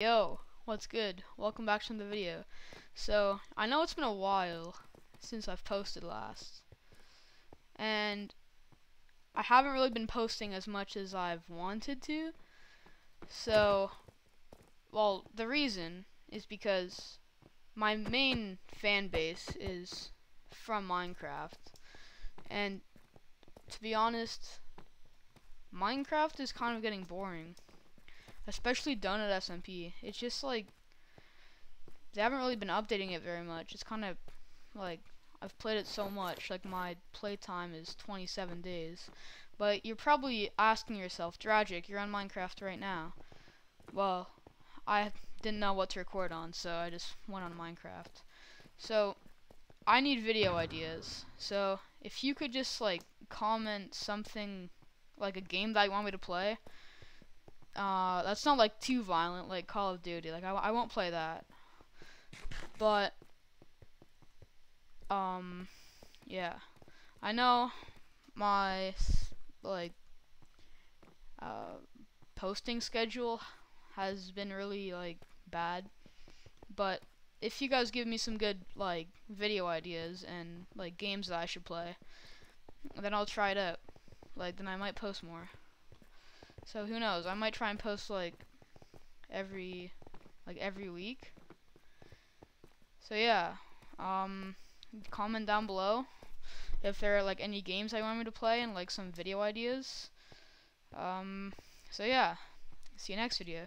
Yo, what's good? Welcome back to the video. So, I know it's been a while since I've posted last. And I haven't really been posting as much as I've wanted to. So, well, the reason is because my main fan base is from Minecraft. And to be honest, Minecraft is kind of getting boring especially Donut SMP. It's just like they haven't really been updating it very much. It's kind of like I've played it so much. Like my playtime is 27 days. But you're probably asking yourself, Dragic, you're on Minecraft right now. Well, I didn't know what to record on, so I just went on Minecraft. So I need video ideas. So if you could just like comment something like a game that you want me to play, uh, that's not like too violent, like Call of Duty. Like I, I won't play that. But um, yeah, I know my like uh, posting schedule has been really like bad, but if you guys give me some good like video ideas and like games that I should play, then I'll try it out. Like then I might post more. So who knows? I might try and post like every like every week. So yeah, um, comment down below if there are like any games I want me to play and like some video ideas. Um, so yeah, see you next video.